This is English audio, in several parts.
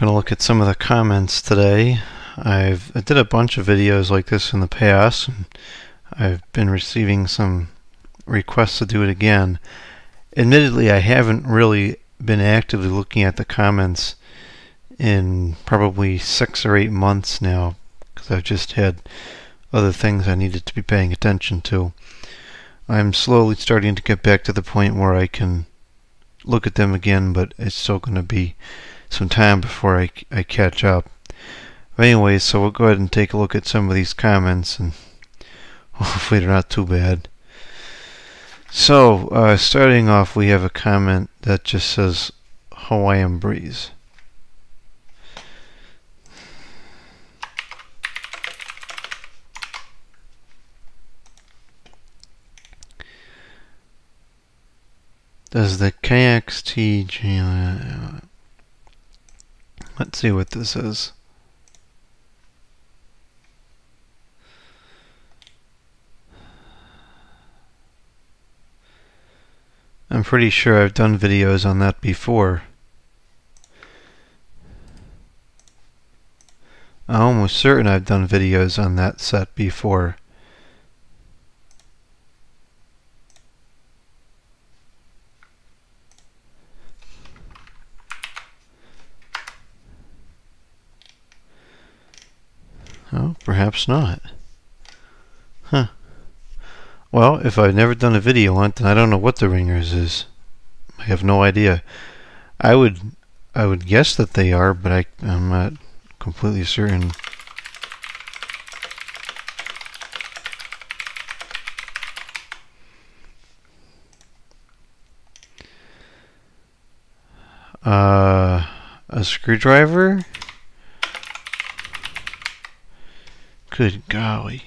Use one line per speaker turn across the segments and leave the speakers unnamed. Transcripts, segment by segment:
going to look at some of the comments today. I've I did a bunch of videos like this in the past. And I've been receiving some requests to do it again. Admittedly, I haven't really been actively looking at the comments in probably six or eight months now because I've just had other things I needed to be paying attention to. I'm slowly starting to get back to the point where I can look at them again, but it's still going to be some time before I, I catch up. But anyway, so we'll go ahead and take a look at some of these comments, and hopefully they're not too bad. So, uh, starting off, we have a comment that just says Hawaiian Breeze. Does the KXT... Let's see what this is. I'm pretty sure I've done videos on that before. I'm almost certain I've done videos on that set before. Oh, perhaps not. Huh. Well, if I've never done a video on it, then I don't know what the ringers is. I have no idea. I would I would guess that they are, but I, I'm not completely certain. Uh, a screwdriver? Good golly.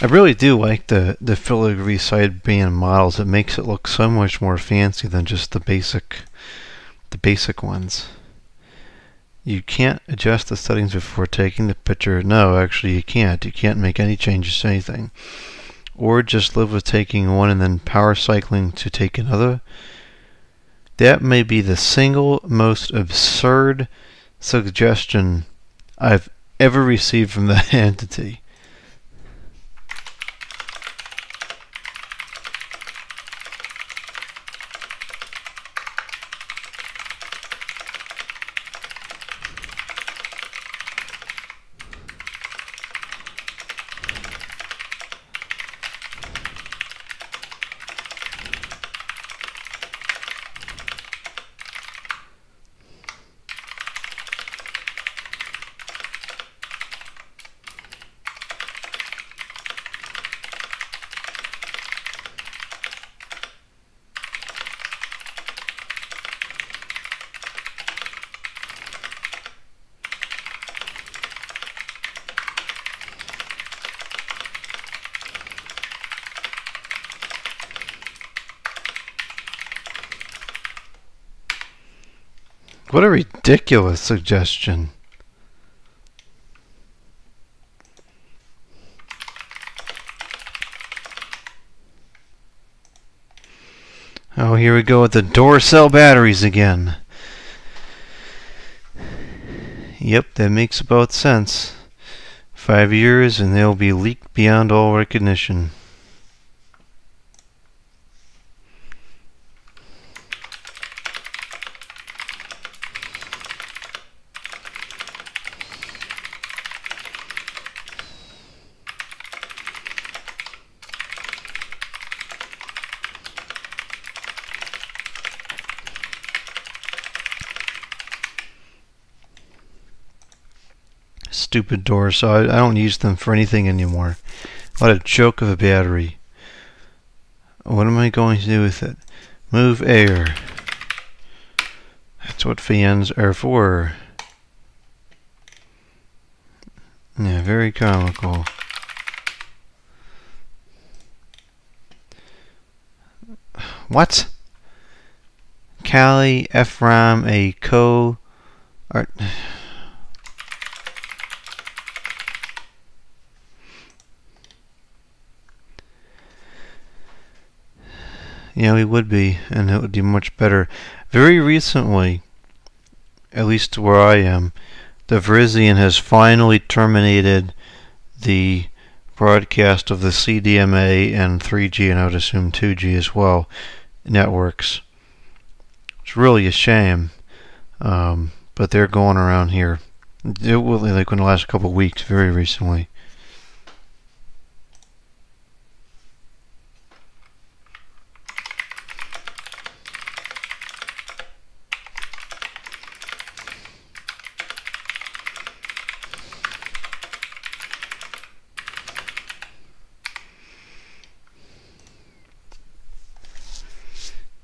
I really do like the, the filigree side band models. It makes it look so much more fancy than just the basic the basic ones. You can't adjust the settings before taking the picture. No, actually you can't. You can't make any changes to anything. Or just live with taking one and then power cycling to take another. That may be the single most absurd suggestion I've ever received from that entity. What a ridiculous suggestion. Oh, here we go with the Duracell batteries again. Yep, that makes about sense. Five years and they'll be leaked beyond all recognition. Stupid doors, so I, I don't use them for anything anymore. What a joke of a battery. What am I going to do with it? Move air. That's what fans are for. Yeah, very comical. What? Kali Ephraim a co art Yeah, we would be, and it would be much better. Very recently, at least where I am, the Verizon has finally terminated the broadcast of the CDMA and 3G and I would assume 2G as well networks. It's really a shame, um, but they're going around here. It will like in the last a couple of weeks, very recently.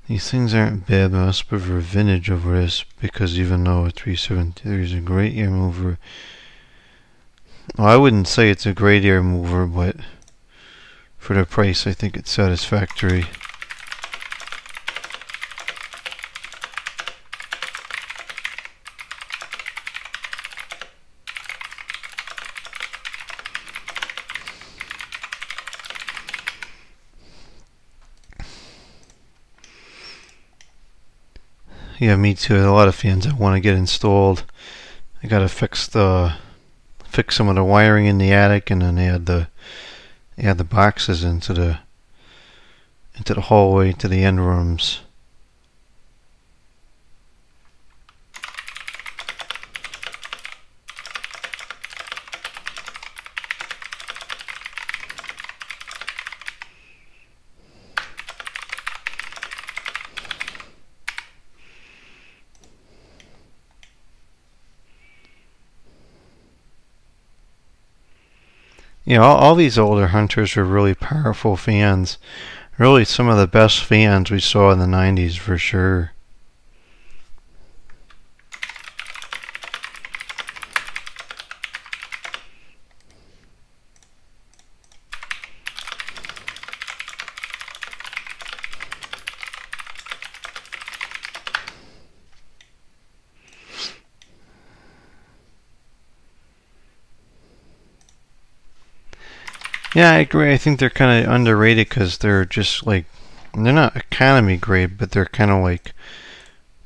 These things aren't bad, but I prefer vintage over this because even though a 373 is a great air mover, well, I wouldn't say it's a great air mover, but for the price, I think it's satisfactory. Yeah, me too. A lot of fans I want to get installed. I gotta fix the fix some of the wiring in the attic, and then add the add the boxes into the into the hallway to the end rooms. You know, all, all, these older hunters were really powerful fans. Really some of the best fans we saw in the 90s for sure. Yeah, I agree. I think they're kind of underrated because they're just like they're not economy grade, but they're kind of like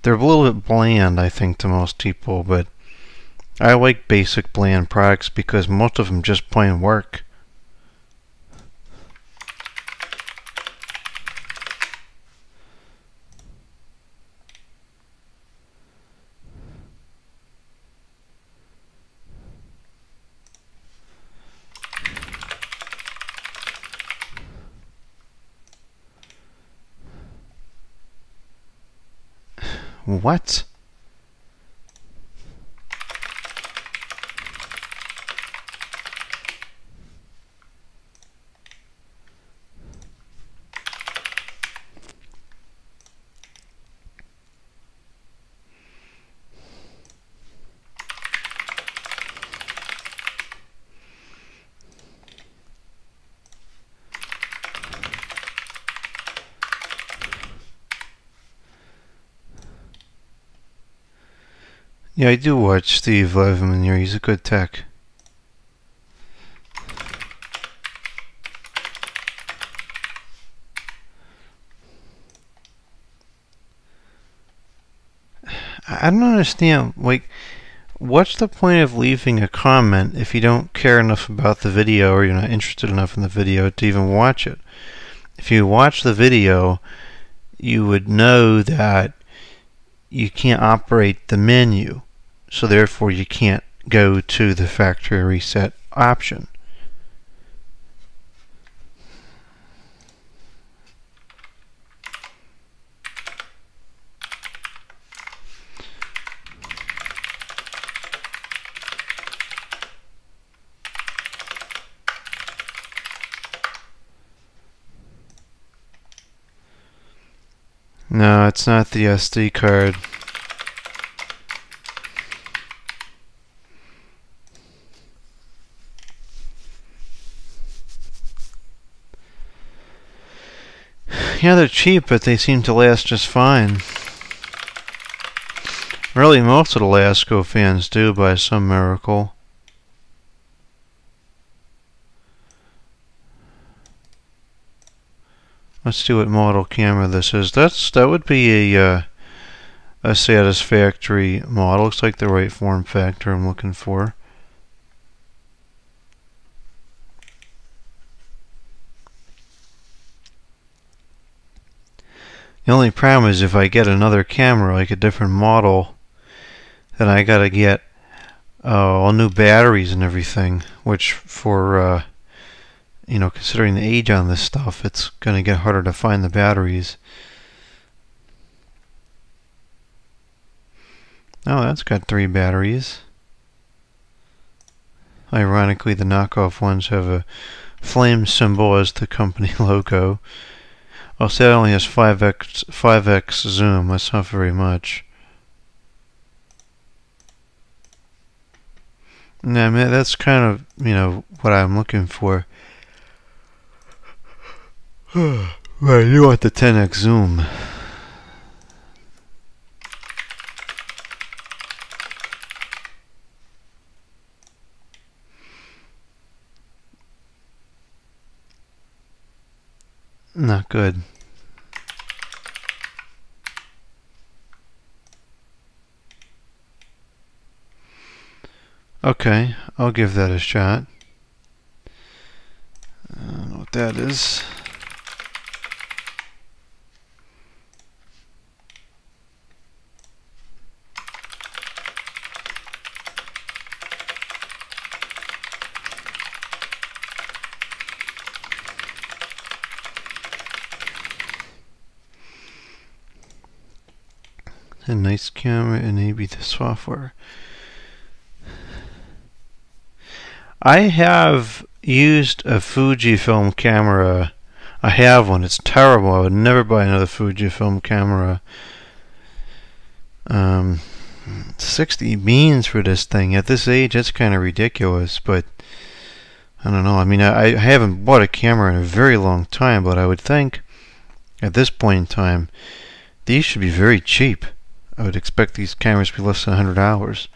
they're a little bit bland. I think to most people, but I like basic bland products because most of them just plain work. What? Yeah, I do watch Steve Leverman here. He's a good tech. I don't understand. Like, what's the point of leaving a comment if you don't care enough about the video or you're not interested enough in the video to even watch it? If you watch the video, you would know that you can't operate the menu so therefore you can't go to the factory reset option. No, it's not the SD card. Yeah, they're cheap, but they seem to last just fine. Really, most of the Lasko fans do by some miracle. Let's see what model camera this is. That's that would be a uh, a satisfactory model. Looks like the right form factor I'm looking for. The only problem is if I get another camera, like a different model, then I gotta get uh, all new batteries and everything, which for uh, you know, considering the age on this stuff, it's to get harder to find the batteries. Oh, that's got three batteries. Ironically, the knockoff ones have a flame symbol as the company logo. I'll say it only has 5x, 5x zoom. That's not very much. Nah, I mean, that's kind of, you know, what I'm looking for. right, you want the 10x zoom. Not good. Okay, I'll give that a shot. I don't know what that is. A nice camera and maybe the software. I have used a Fujifilm camera. I have one. It's terrible. I would never buy another Fujifilm camera. Um, 60 beans for this thing. At this age, that's kind of ridiculous, but I don't know. I mean, I, I haven't bought a camera in a very long time, but I would think at this point in time, these should be very cheap. I would expect these cameras to be less than 100 hours.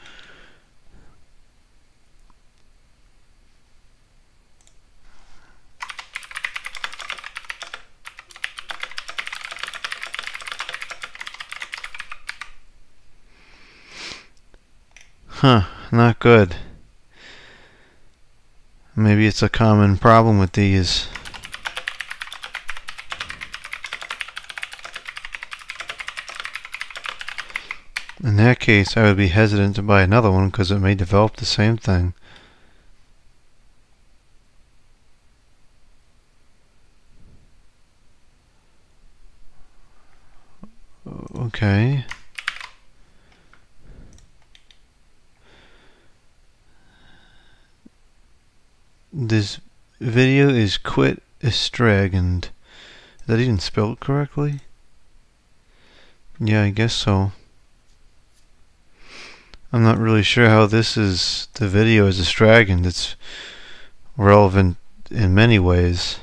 Huh, not good. Maybe it's a common problem with these. In that case, I would be hesitant to buy another one because it may develop the same thing. Okay. This video is quit estragand. Is that even spelled correctly? Yeah, I guess so. I'm not really sure how this is, the video is estragand. It's relevant in many ways.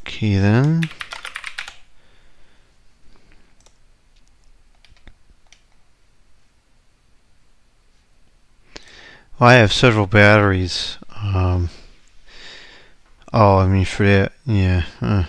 Okay then. I have several batteries um, oh, I mean for that, yeah. Uh.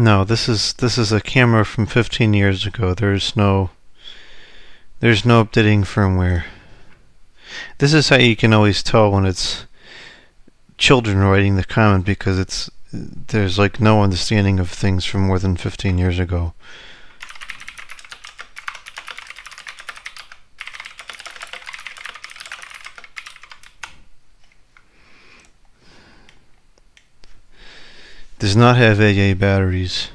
No, this is this is a camera from 15 years ago. There's no there's no updating firmware. This is how you can always tell when it's children writing the comment because it's there's like no understanding of things from more than 15 years ago. Does not have AA batteries.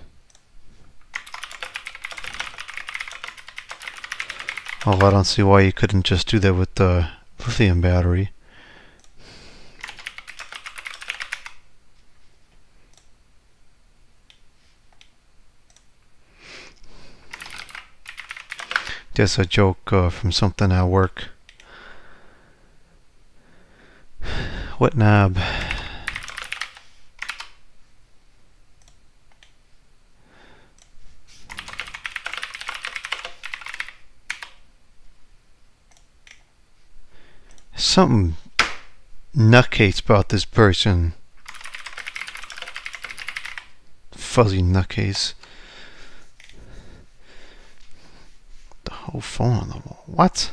Oh, I don't see why you couldn't just do that with the lithium battery. Just a joke uh, from something at work. What knob? Something nutcase about this person. Fuzzy nutcase. Whole phone on the wall. What?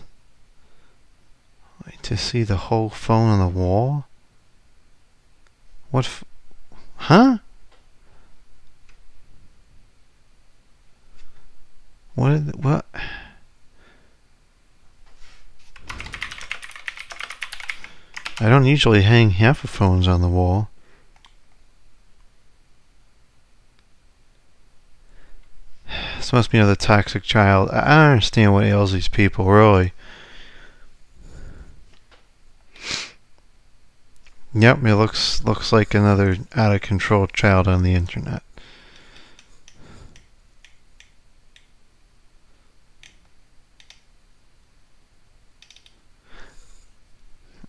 Wait to see the whole phone on the wall? What? huh? What? What? I don't usually hang half of phones on the wall. This must be another toxic child. I don't understand what ails these people, really. Yep, it looks looks like another out of control child on the internet.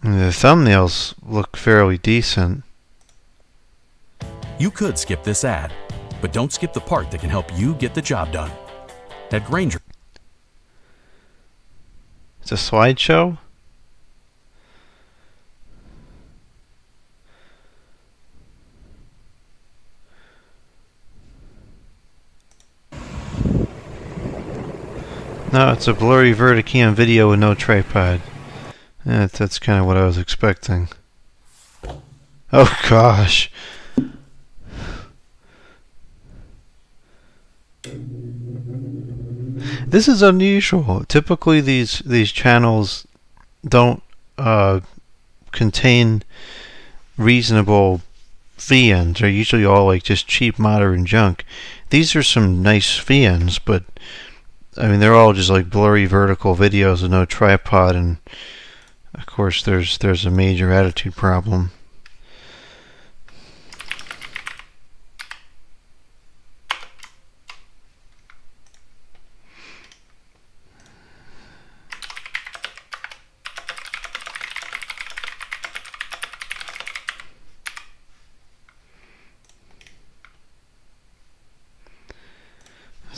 The thumbnails look fairly decent.
You could skip this ad, but don't skip the part that can help you get the job done. At Grainger.
It's a slideshow? No, it's a blurry vertical video with no tripod. Yeah, that's kind of what I was expecting. Oh gosh. This is unusual. Typically these these channels don't uh, contain reasonable VNs. They're usually all like just cheap modern junk. These are some nice VNs, but I mean they're all just like blurry vertical videos with no tripod and of course, there's there's a major attitude problem.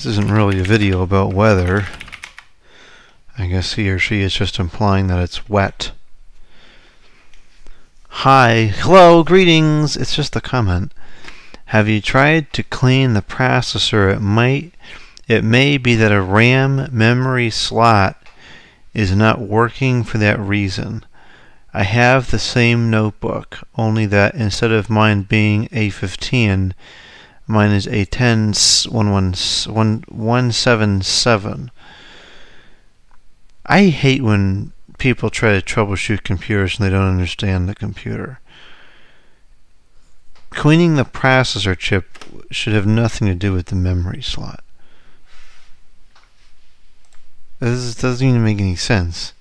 This isn't a video about weather. I guess he or she is just implying that it's wet. Hi, hello, greetings. It's just a comment. Have you tried to clean the processor? It might it may be that a RAM memory slot is not working for that reason. I have the same notebook, only that instead of mine being A15, mine is A10 177. I hate when people try to troubleshoot computers and they don't understand the computer. Cleaning the processor chip should have nothing to do with the memory slot. This doesn't even make any sense.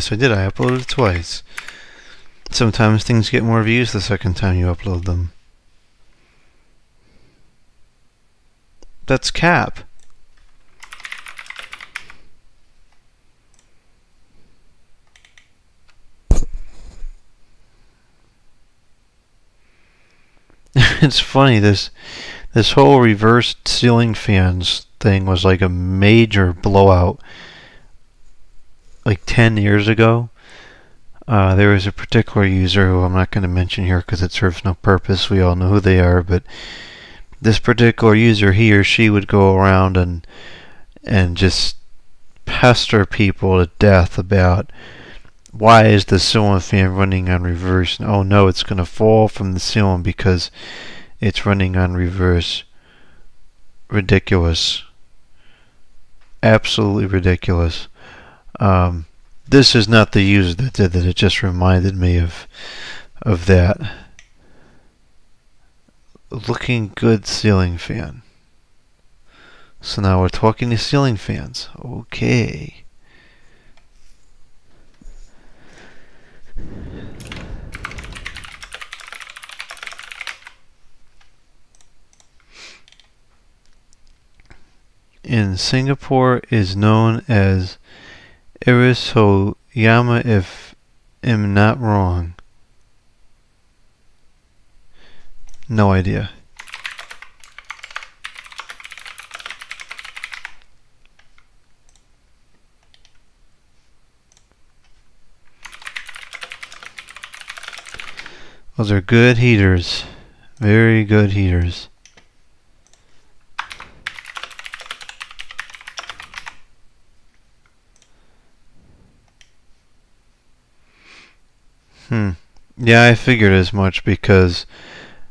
Yes, I did. I uploaded it twice. Sometimes things get more views the second time you upload them. That's cap. it's funny this this whole reverse ceiling fans thing was like a major blowout like 10 years ago, uh, there was a particular user who I'm not going to mention here because it serves no purpose. We all know who they are, but this particular user, he or she would go around and and just pester people to death about why is the ceiling fan running on reverse? Oh no, it's going to fall from the ceiling because it's running on reverse. Ridiculous. Absolutely ridiculous. Um, this is not the user that did that. It just reminded me of of that. looking good ceiling fan. So now we're talking to ceiling fans. Okay. In Singapore is known as Iris Ohyama if am not wrong. No idea. Those are good heaters. Very good heaters. Hmm. Yeah, I figured as much because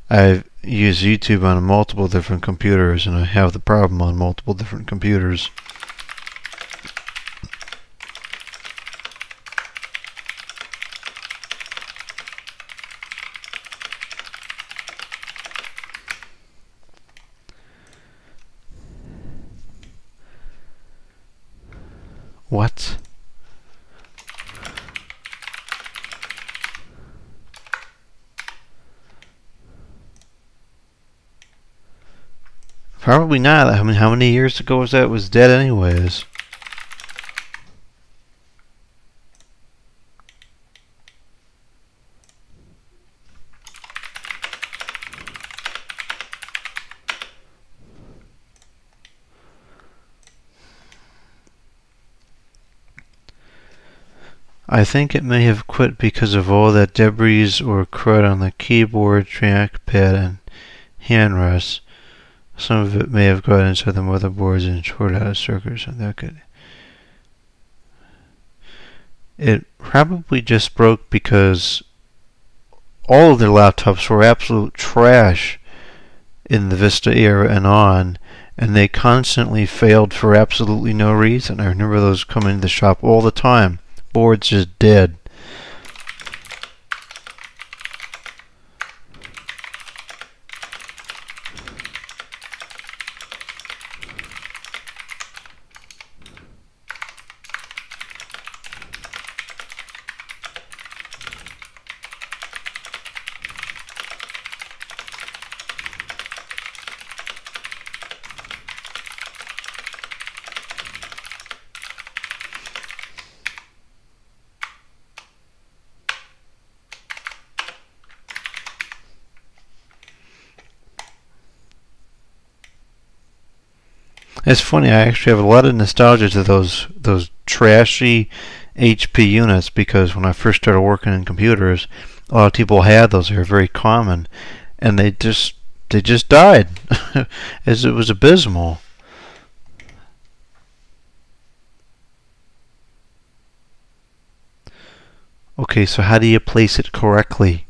I use YouTube on multiple different computers and I have the problem on multiple different computers. What? Probably not. I mean, how many years ago was that? It was dead anyways. I think it may have quit because of all that debris or crud on the keyboard, trackpad, and handrest. Some of it may have got inside the motherboards and shorted out circuits, and that could. It probably just broke because all of their laptops were absolute trash in the Vista era and on, and they constantly failed for absolutely no reason. I remember those coming to the shop all the time board's just dead. It's funny. I actually have a lot of nostalgia to those those trashy HP units because when I first started working in computers, a lot of people had those. They were very common, and they just they just died, as it was abysmal. Okay, so how do you place it correctly?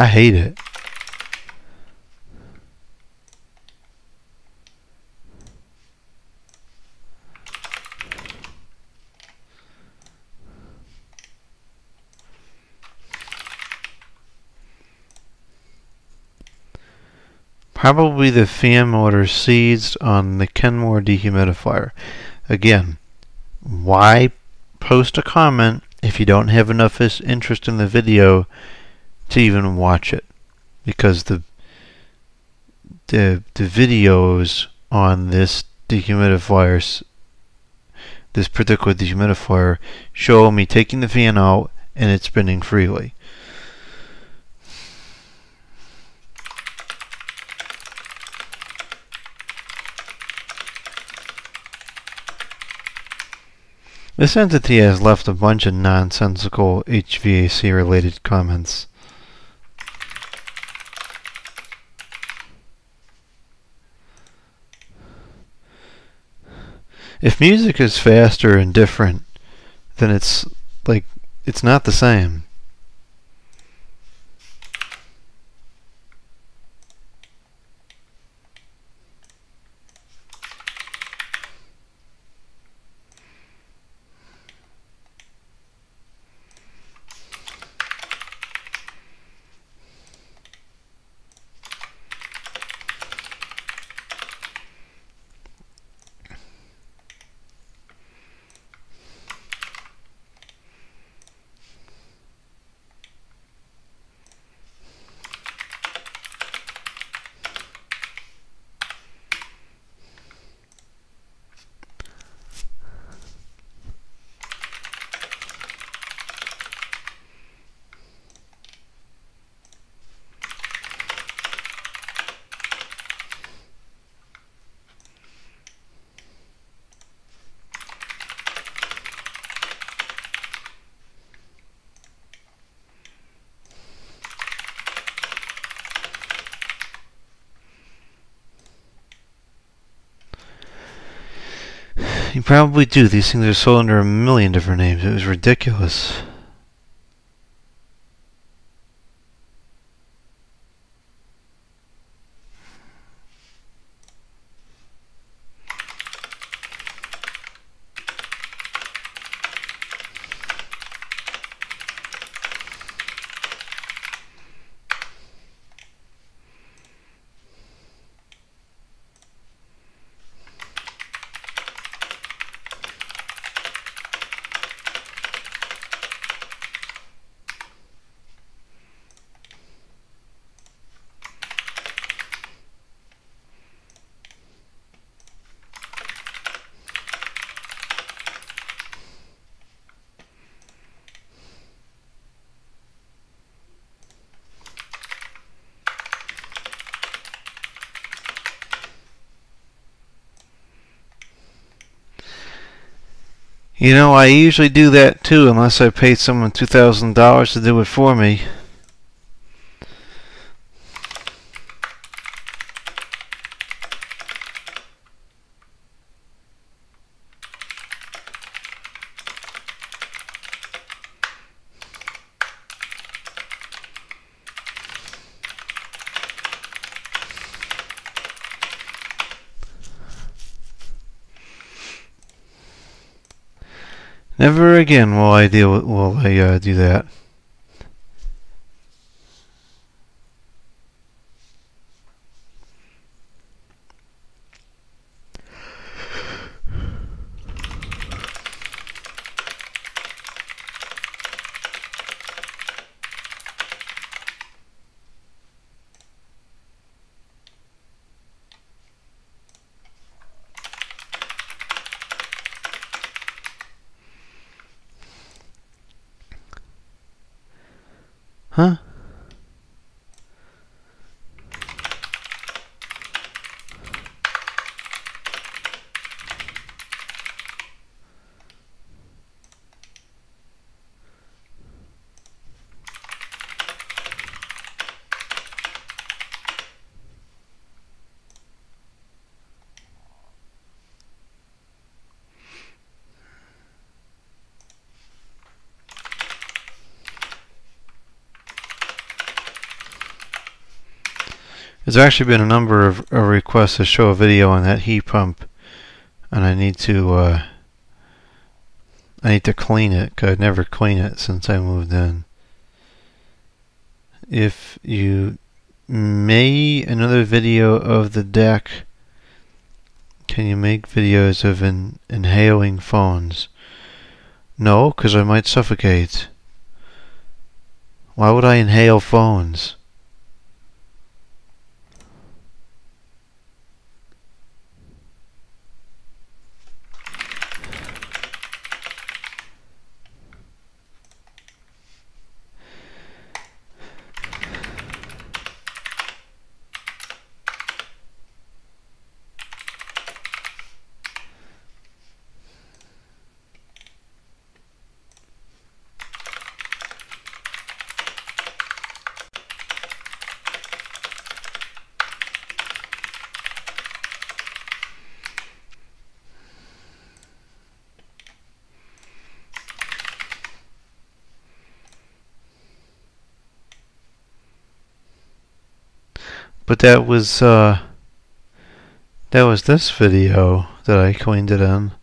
I hate it. Probably the fan motor seized on the Kenmore dehumidifier. Again, why post a comment if you don't have enough interest in the video to even watch it because the the the videos on this dehumidifier this particular dehumidifier show me taking the fan out and it spinning freely. This entity has left a bunch of nonsensical HVAC related comments. If music is faster and different, then it's like it's not the same. You probably do. These things are sold under a million different names. It was ridiculous. You know, I usually do that too, unless I paid someone $2,000 to do it for me. Never again will I deal will I uh, do that. Huh? There's actually been a number of, requests to show a video on that heat pump, and I need to uh, I need to clean it because I never clean it since I moved in. If you may another video of the deck, can you make videos of in, inhaling phones? No, because I might suffocate. Why would I inhale phones? But that was, uh, that was this video that I coined it in.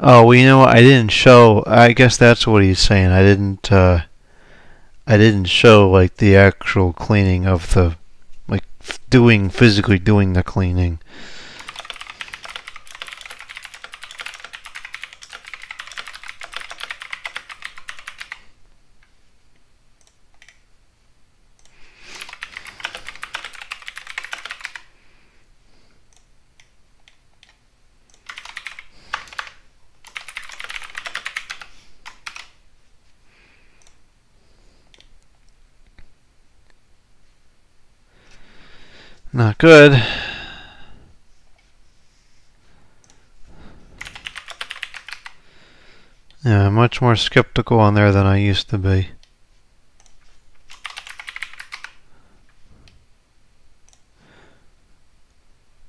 Oh, well, you know what? I didn't show. I guess that's what he's saying. I didn't. Uh, I didn't show like the actual cleaning of the, like doing physically doing the cleaning. Not good. Yeah, much more skeptical on there than I used to be.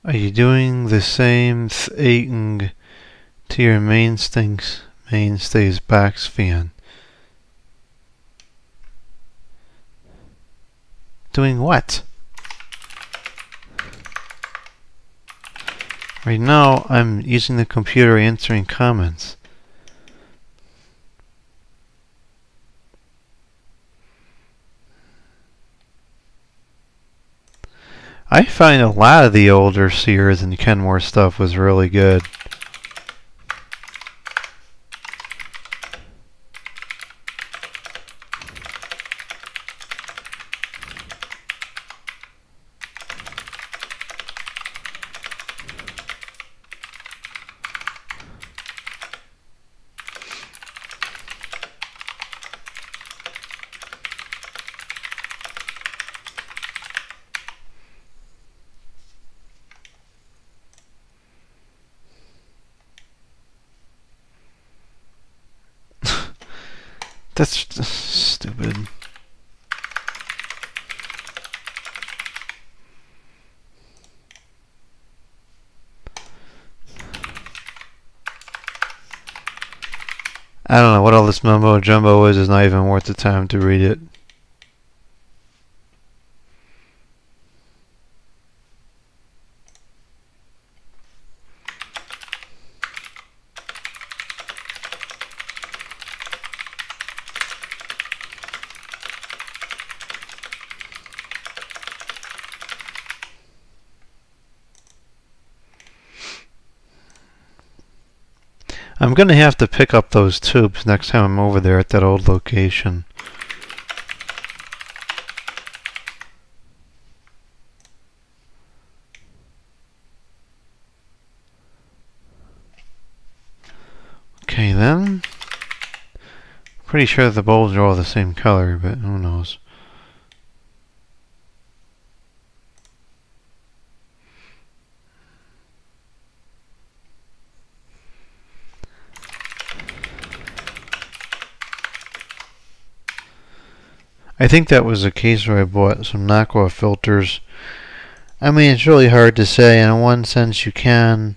Are you doing the same thing to your mainstays, mainstays box fan? Doing what? Right now, I'm using the computer answering comments. I find a lot of the older Sears and Kenmore stuff was really good. That's stupid. I don't know what all this mumbo jumbo is. Is not even worth the time to read it. I'm going to have to pick up those tubes next time I'm over there at that old location. Okay then. Pretty sure the bulbs are all the same color, but who knows. I think that was the case where I bought some knockoff filters. I mean, it's really hard to say. In one sense, you can.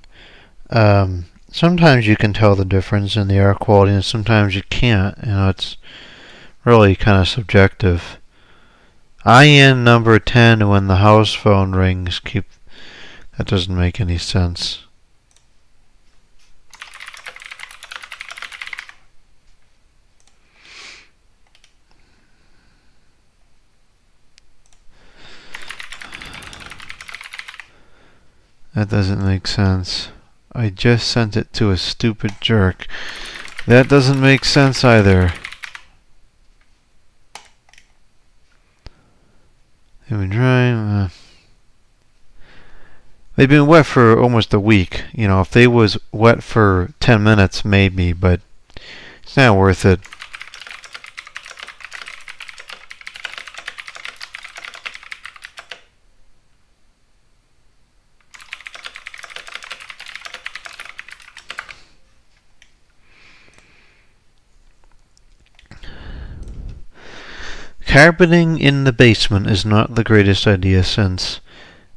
Um, sometimes you can tell the difference in the air quality, and sometimes you can't. You know, it's really kind of subjective. I in number 10 when the house phone rings. Keep that doesn't make any sense. That doesn't make sense. I just sent it to a stupid jerk. That doesn't make sense either. They've been drying. Uh, they've been wet for almost a week. You know, if they was wet for 10 minutes, maybe, but it's not worth it. Carpeting in the basement is not the greatest idea since,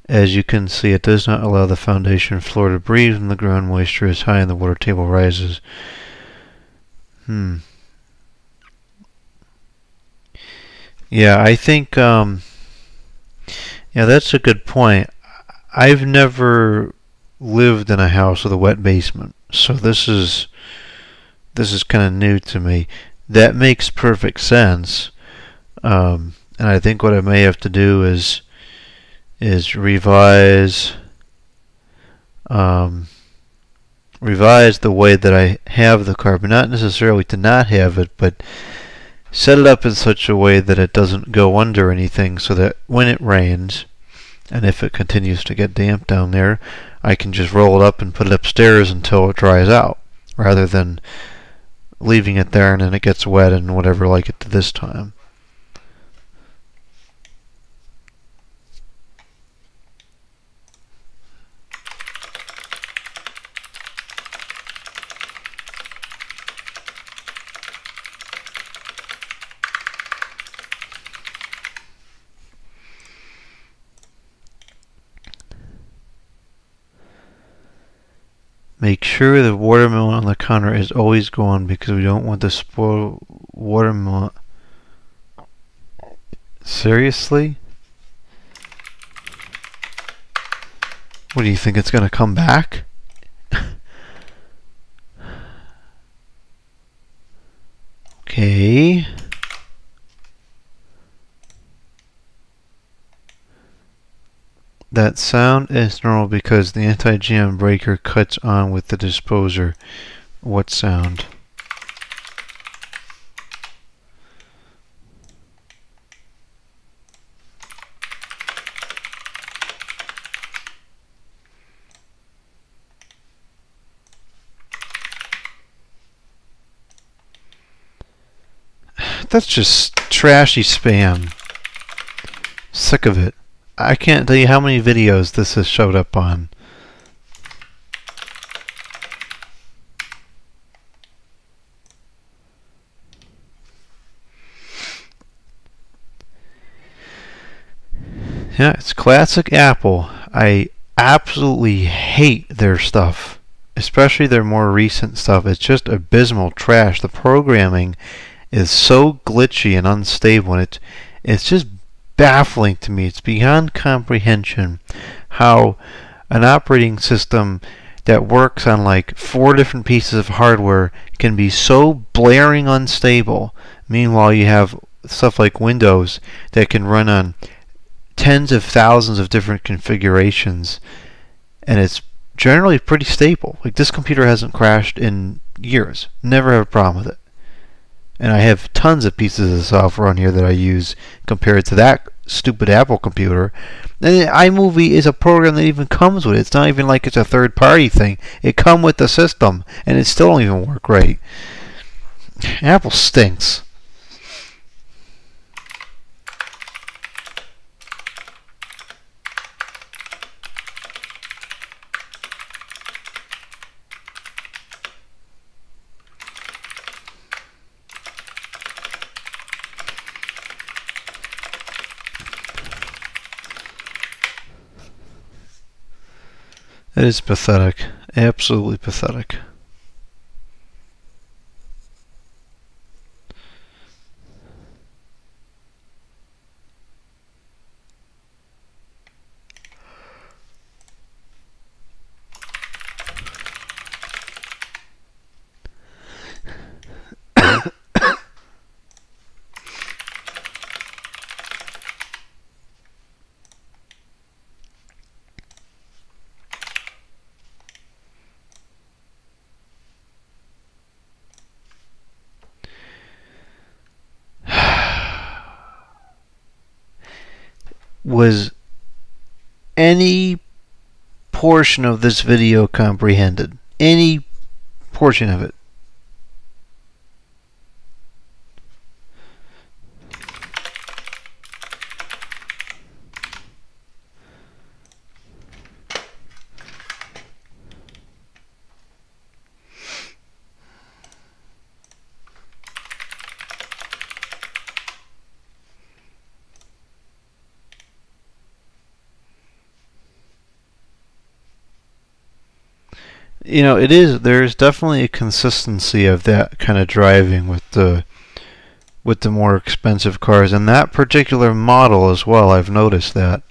as you can see, it does not allow the foundation floor to breathe when the ground moisture is high and the water table rises. Hmm. Yeah, I think, um, yeah, that's a good point. I've never lived in a house with a wet basement, so this is, this is kind of new to me. That makes perfect sense um, and I think what I may have to do is is revise um, revise the way that I have the carbon, not necessarily to not have it, but set it up in such a way that it doesn't go under anything so that when it rains, and if it continues to get damp down there, I can just roll it up and put it upstairs until it dries out, rather than leaving it there and then it gets wet and whatever like it this time. Make sure the watermelon on the counter is always gone because we don't want to spoil watermelon. Seriously? What do you think it's going to come back? okay. That sound is normal because the anti-jam breaker cuts on with the disposer. What sound? That's just trashy spam. Sick of it. I can't tell you how many videos this has showed up on. Yeah, it's classic Apple. I absolutely hate their stuff, especially their more recent stuff. It's just abysmal trash. The programming is so glitchy and unstable, and it, it's just baffling to me. It's beyond comprehension how an operating system that works on like four different pieces of hardware can be so blaring unstable. Meanwhile, you have stuff like Windows that can run on tens of thousands of different configurations and it's generally pretty stable. Like this computer hasn't crashed in years. Never have a problem with it. And I have tons of pieces of software on here that I use compared to that stupid Apple computer. And iMovie is a program that even comes with it. It's not even like it's a third party thing. It come with the system and it still don't even work right. Apple stinks. It is pathetic. Absolutely pathetic. Was any portion of this video comprehended? Any portion of it? You know, it is. There's definitely a consistency of that kind of driving with the with the more expensive cars, and that particular model as well. I've noticed that.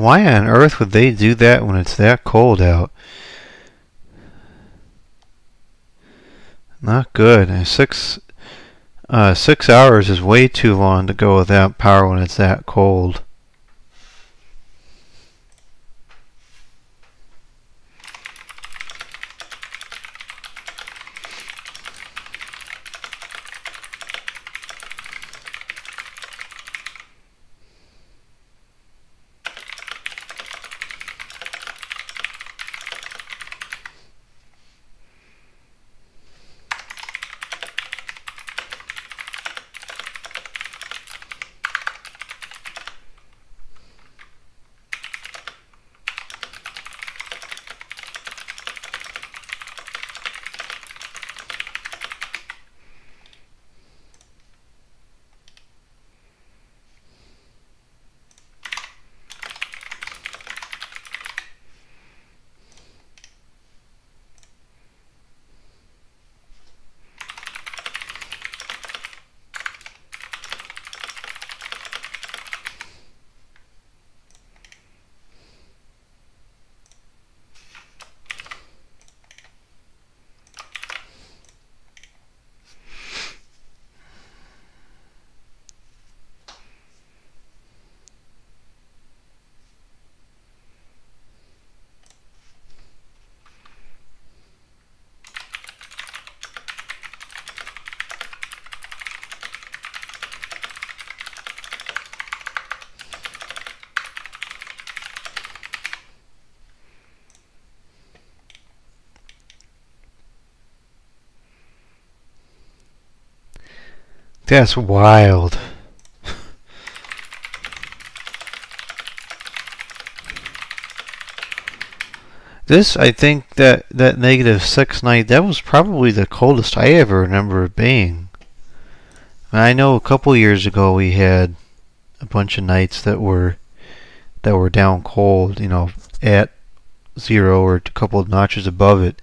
Why on earth would they do that when it's that cold out? Not good. Six uh, six hours is way too long to go without power when it's that cold. That's wild. This, I think that that negative six night, that was probably the coldest I ever remember it being. I know a couple years ago we had a bunch of nights that were that were down cold, you know, at zero or a couple of notches above it.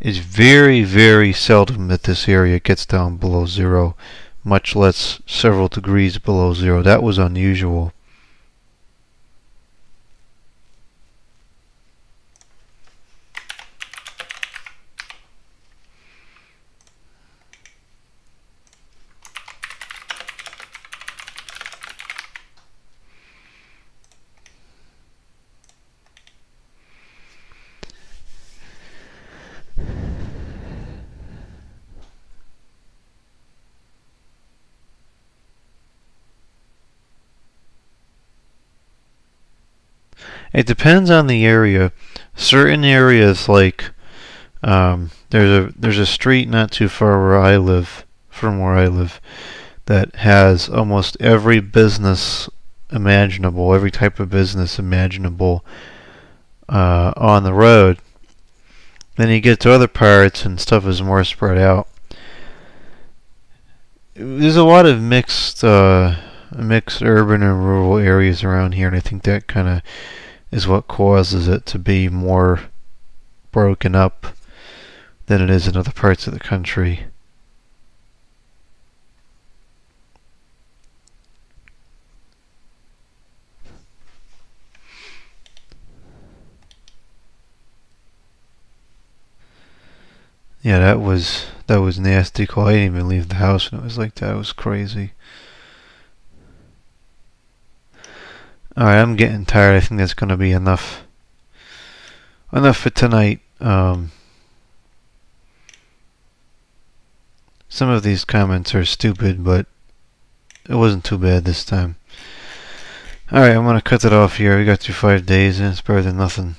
It's very, very seldom that this area gets down below zero, much less several degrees below zero. That was unusual. It depends on the area. Certain areas, like um, there's a there's a street not too far where I live, from where I live, that has almost every business imaginable, every type of business imaginable uh, on the road. Then you get to other parts and stuff is more spread out. There's a lot of mixed uh, mixed urban and rural areas around here, and I think that kind of is what causes it to be more broken up than it is in other parts of the country. Yeah, that was that was nasty. Call. I didn't even leave the house when it was like that. It was crazy. Alright, I'm getting tired. I think that's going to be enough. Enough for tonight. Um, some of these comments are stupid, but it wasn't too bad this time. Alright, I'm going to cut it off here. We got through five days, and it's better than nothing.